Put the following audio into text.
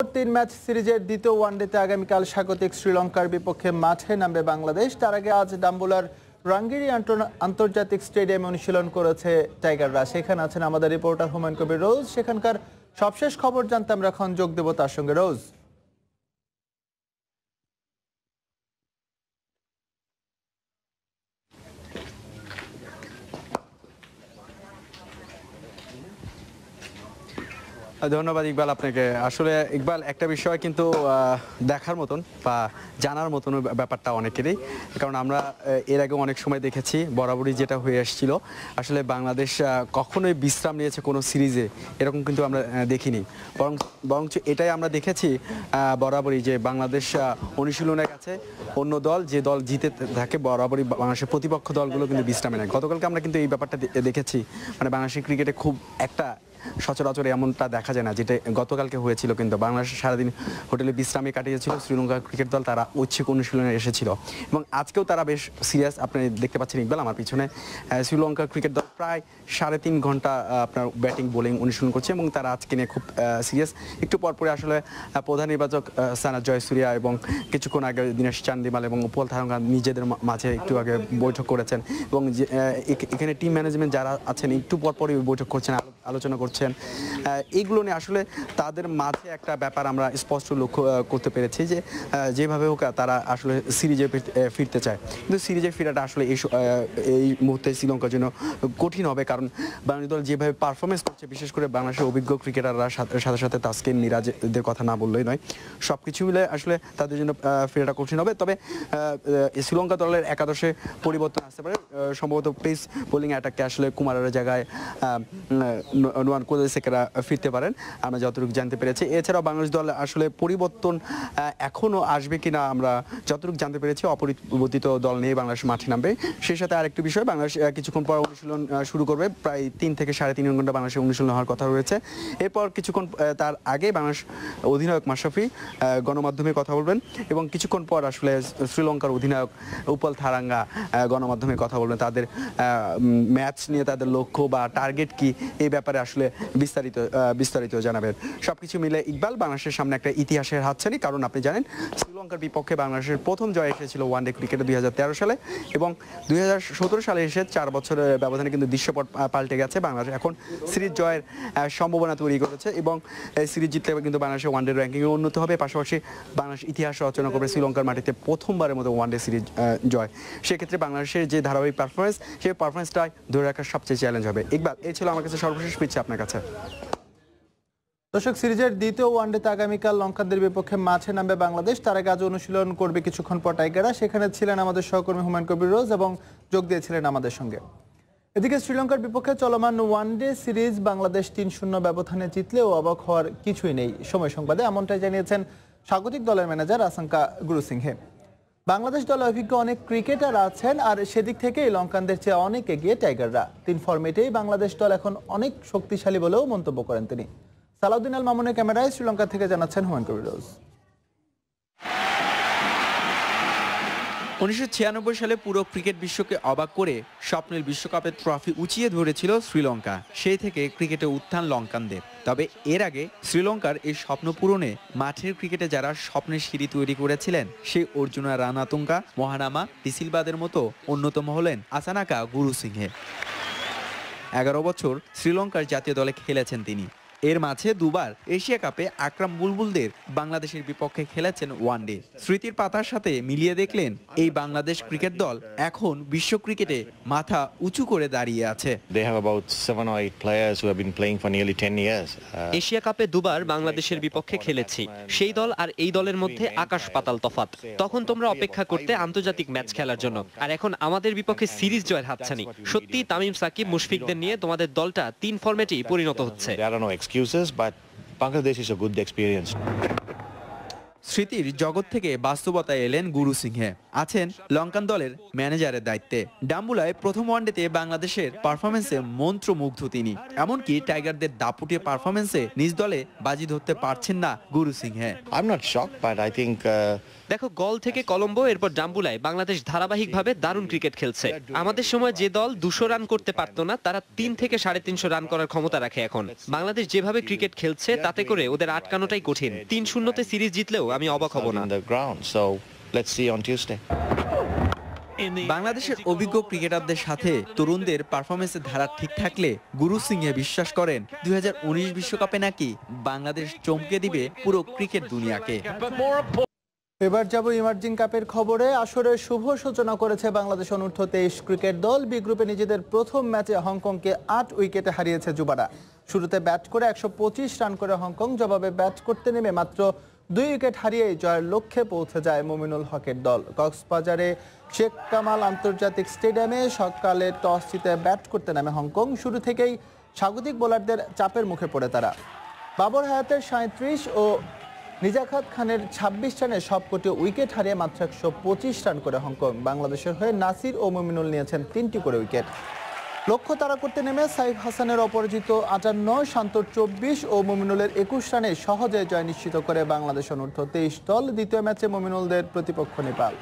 তিন ম্যাচ সিরিজের দ্বিতীয় ওয়ানডেতে আগামীকাল স্বাগতিক শ্রীলঙ্কার বিপক্ষে মাঠে নামবে বাংলাদেশ। তার আগে আজ ডাম্বুলার রাঙ্গিরি আন্তর্জাতিক স্টেডিয়ামে অনুশীলন করেছে টাইগাররা। সেখানে আছেন আমাদের রিপোর্টার হুমায়ুন কবির রোজ। সেখানকার সবশেষ খবর জানতে আমরা এখন যোগ দেবো তার সঙ্গে। রোজ। ধন্যবাদ ইকবাল আপনাকে। আসলে ইকবাল একটা বিষয় কিন্তু দেখার মতন বা জানার মতন ব্যাপারটা অনেকেরই। কারণ আমরা এর আগে অনেক সময় দেখেছি বরাবরই যেটা হয়ে আসছিল আসলে বাংলাদেশ কখনোই বিশ্রাম নিয়েছে কোনো সিরিজে এরকম কিন্তু আমরা দেখিনি। বরং বরঞ্চ এটাই আমরা দেখেছি বরাবরই যে বাংলাদেশ আহ, অনুশীলনের কাছে অন্য দল যে দল জিতে থাকে বরাবরই বাংলাদেশের প্রতিপক্ষ দলগুলো কিন্তু বিশ্রামে নেয়। গতকালকে আমরা কিন্তু এই ব্যাপারটা দেখেছি। মানে বাংলাদেশের ক্রিকেটে খুব একটা সচরাচর এমনটা দেখা যায় না, যেটা গতকালকে হয়েছিল কিন্তু বাংলাদেশ সারাদিন হোটেলে বিশ্রামে কাটিয়েছিল। শ্রীলঙ্কা ক্রিকেট দল তারা ঐচ্ছিক অনুশীলনে এসেছিল। এবং আজকেও তারা বেশ সিরিয়াস আপনি দেখতে পাচ্ছেন ইকবাল আমার পিছনে। শ্রীলঙ্কা ক্রিকেট দল প্রায় সাড়ে তিন ঘণ্টা আপনার ব্যাটিং বোলিং অনুশীলন করছে এবং তারা আজকে নিয়ে খুব সিরিয়াস একটু পরপরে আসলে প্রধান নির্বাচক সানা জয়সুরিয়া এবং কিছুক্ষণ আগে দীনেশ চান্দিমাল এবং উপল থারঙ্গা নিজেদের মাঝে একটু আগে বৈঠক করেছেন। এবং এখানে টিম ম্যানেজমেন্ট যারা আছেন, একটু পরপরই বৈঠক করছেন আলোচনা আহ, এইগুলো নিয়ে আসলে তাদের মাঝে একটা ব্যাপার আমরা স্পষ্ট লক্ষ্য করতে পেরেছি যে যেভাবে হোক তারা আসলে সিরিজে ফিরতে চায়। কিন্তু সিরিজে ফেরাটা আসলে এই এই মুহূর্তে শ্রীলঙ্কার জন্য কঠিন হবে। কারণ বাংলাদেশ দল যেভাবে পারফরমেন্স করছে বিশেষ করে বাংলাদেশের অভিজ্ঞ ক্রিকেটাররা সাথে সাথে তাসকিন মিরাজদের কথা না বললেই নয়। সব কিছু মিলে আসলে তাদের জন্য ফেরাটা কঠিন হবে। তবে শ্রীলঙ্কা দলের একাদশে পরিবর্তন আসতে পারে। সম্ভবত পেস বোলিং অ্যাটাককে আসলে কুমারের জায়গায় ন- নোয়ান কোদেসেকেরা ফিরতে পারেন। আমরা যতটুকু জানতে পেরেছি। এছাড়াও বাংলাদেশ দল আসলে পরিবর্তন আহ, এখনও আসবে কিনা আমরা যতটুকু জানতে পেরেছি অপরিবর্তিত দল নিয়ে বাংলাদেশ মাঠে নামবে। সেই সাথে আরেকটি বিষয় বাংলাদেশ কিছুক্ষণ পর অনুশীলন শুরু করবে। প্রায় তিন থেকে সাড়ে তিন ঘণ্টা বাংলাদেশে অনুশীলন হওয়ার কথা রয়েছে। এরপর কিছুক্ষণ তার আগে বাংলাদেশ অধিনায়ক মাশরাফি গণমাধ্যমে কথা বলবেন এবং কিছুক্ষণ পর আসলে শ্রীলঙ্কার অধিনায়ক উপল থারাঙ্গা গণমাধ্যমে কথা বলবেন। তাদের ম্যাচ নিয়ে তাদের লক্ষ্য বা টার্গেট কি এই ব্যাপারে আসলে বিস্তারিত বিস্তারিত জানাবেন। সবকিছু মিলে ইকবাল বাংলাদেশের সামনে একটা ইতিহাসের হাতছানি, কারণ আপনি জানেন, শ্রীলঙ্কার বিপক্ষে বাংলাদেশের প্রথম জয় এসেছিল ওয়ানডে ক্রিকেটে দু হাজার তেরো সালে, এবং দু হাজার সতেরো সালে এসে চার বছরের ব্যবধানে কিন্তু দৃশ্যপট পাল্টে গেছে। বাংলাদেশ এখন সিরিজ জয়ের সম্ভাবনা তৈরি করেছে, এবং সিরিজ জিতলে কিন্তু বাংলাদেশের ওয়ানডে র্যাঙ্কিংয়ে উন্নত হবে। পাশাপাশি বাংলাদেশ ইতিহাস রচনা করবে শ্রীলঙ্কার মাটিতে প্রথমবারের মতো ওয়ানডে সিরিজ জয়। সেক্ষেত্রে বাংলাদেশের যে ধারাবাহিক পারফরমেন্স সেই পারফরমেন্সটাই ধরে রাখার সবচেয়ে চ্যালেঞ্জ হবে। ইকবাল, এই ছিল আমার কাছে সর্বশেষ পিচ্ছে আপনার কাছে। দর্শক, সিরিজের দ্বিতীয় ওয়ানডেতে আগামীকাল লঙ্কানদের বিপক্ষে মাঠে নামবে বাংলাদেশ। তার আগে আজ অনুশীলন করবে কিছুক্ষণ পর টাইগাররা। সেখানে ছিলেন আমাদের সহকর্মী হুমায়ুন কবির রোজ এবং যোগ দিয়েছিলেন আমাদের সঙ্গে। এদিকে শ্রীলঙ্কার বিপক্ষে চলমান ওয়ানডে সিরিজ বাংলাদেশ তিন শূন্য ব্যবধানে জিতলেও অবাক হওয়ার কিছুই নেই। সময় সংবাদে এমনটাই জানিয়েছেন স্বাগতিক দলের ম্যানেজার আশঙ্কা গুরুসিংহে। বাংলাদেশ দলে অভিজ্ঞ অনেক ক্রিকেটার আছেন, আর সেদিক থেকে লঙ্কানদের চেয়ে অনেক এগিয়ে টাইগাররা। তিন ফর্মেটেই বাংলাদেশ দল এখন অনেক শক্তিশালী বলেও মন্তব্য করেন তিনি। সালাউদ্দিন আল মামুনের ক্যামেরায় শ্রীলঙ্কা থেকে জানাচ্ছেন হুমায়ুন কবির উনিশশো ছিয়ানব্বই সালে পুরো ক্রিকেট বিশ্বকে অবাক করে স্বপ্নের বিশ্বকাপের ট্রফি উঁচিয়ে ধরেছিল শ্রীলঙ্কা। সেই থেকে ক্রিকেটে উত্থান লঙ্কানদের। তবে এর আগে শ্রীলঙ্কার এই স্বপ্ন পূরণে মাঠের ক্রিকেটে যারা স্বপ্নের সিঁড়ি তৈরি করেছিলেন, সেই অর্জুনা রানাতুঙ্গা, মহানামা ডিসিলবাদের মতো অন্যতম হলেন আসানাকা গুরু সিংহে এগারো বছর শ্রীলঙ্কার জাতীয় দলে খেলেছেন তিনি। এর মাঝে দুবার এশিয়া কাপে আকরাম বুলবুলদের বাংলাদেশের বিপক্ষে খেলেছেন ওয়ানডে স্মৃতির পাতার সাথে মিলিয়ে দেখলেন এই বাংলাদেশ ক্রিকেট দল এখন বিশ্ব ক্রিকেটে মাথা উঁচু করে দাঁড়িয়ে আছে। They have about seven or eight players who have been playing for nearly 10 years. Uh, Asia কাপে দুবার বাংলাদেশের বিপক্ষে খেলেছি। সেই দল আর এই দলের মধ্যে আকাশ পাতাল তফাত তখন তোমরা অপেক্ষা করতে আন্তর্জাতিক ম্যাচ খেলার জন্য। আর এখন আমাদের বিপক্ষে সিরিজ জয়ের হাতছানি। সত্যি তামিম সাকিব মুশফিকদের নিয়ে তোমাদের দলটা তিন ফর্মেটেই পরিণত হচ্ছে। Excuses, but Bangladesh is a good experience. স্মৃতির জগৎ থেকে বাস্তবতায় এলেন গুরু সিংহে আছেন লঙ্কান দলের ম্যানেজারের দায়িত্বে। ডাম্বুলায় প্রথম ওয়ানডেতে বাংলাদেশের পারফরমেন্সে মন্ত্রমুগ্ধ তিনি। এমনকি টাইগারদের দাপুটে পারফরমেন্সে নিজ দলে বাজি ধরতে পারছেন না গুরু সিংহে। I'm not shocked, but I think uh, দেখো গল থেকে কলম্বো এরপর ডাম্বুলায়। বাংলাদেশ ধারাবাহিকভাবে দারুণ ক্রিকেট খেলছে। আমাদের সময় যে দল দুশো রান করতে পারতো না তারা তিন থেকে সাড়ে তিনশো রান করার ক্ষমতা রাখে এখন। বাংলাদেশ যেভাবে ক্রিকেট খেলছে তাতে করে ওদের আটকানোটাই কঠিন। তিন শূন্যতে সিরিজ জিতলেও আমি অবাক হব না। Let's see on Tuesday. বাংলাদেশের অভিজ্ঞ ক্রিকেটারদের সাথে তরুণদের পারফরমেন্সের ধারা ঠিক থাকলে গুরু সিংহে বিশ্বাস করেন দুই বিশ্বকাপে নাকি বাংলাদেশ চমকে দিবে পুরো ক্রিকেট দুনিয়াকে। এবার যাব ইমার্জিং কাপের খবরে। আসরে শুভ সূচনা করেছে বাংলাদেশ অনূর্ধ্ব তেইশ ক্রিকেট দল। বি গ্রুপে নিজেদের প্রথম ম্যাচে হংকংকে আট উইকেটে হারিয়েছে যুবারা। শুরুতে ব্যাট করে একশো পঁচিশ রান করে হংকং জবাবে ব্যাট করতে নেমে মাত্র দুই উইকেট হারিয়েই জয়ের লক্ষ্যে পৌঁছে যায় মুমিনুল হকের দল। কক্সবাজারে শেখ কামাল আন্তর্জাতিক স্টেডিয়ামে সকালে টস জিতে ব্যাট করতে নামে হংকং। শুরু থেকেই স্বাগতিক বোলারদের চাপের মুখে পড়ে তারা। বাবর হায়াতের সাঁত্রিশ ও নিজাখাত খানের ছাব্বিশ রানে সবকটি উইকেট হারিয়ে মাত্র একশো পঁচিশ রান করে হংকং। বাংলাদেশের হয়ে নাসির ও মুমিনুল নিয়েছেন তিনটি করে উইকেট। লক্ষ্য তারা করতে নেমে সাইফ হাসানের অপরাজিত আটান্ন শান্তর চব্বিশ ও মুমিনুলের একুশ রানে সহজে জয় নিশ্চিত করে বাংলাদেশ অনূর্ধ্ব তেইশ দল দ্বিতীয় ম্যাচে মুমিনুলদের প্রতিপক্ষ নেপাল।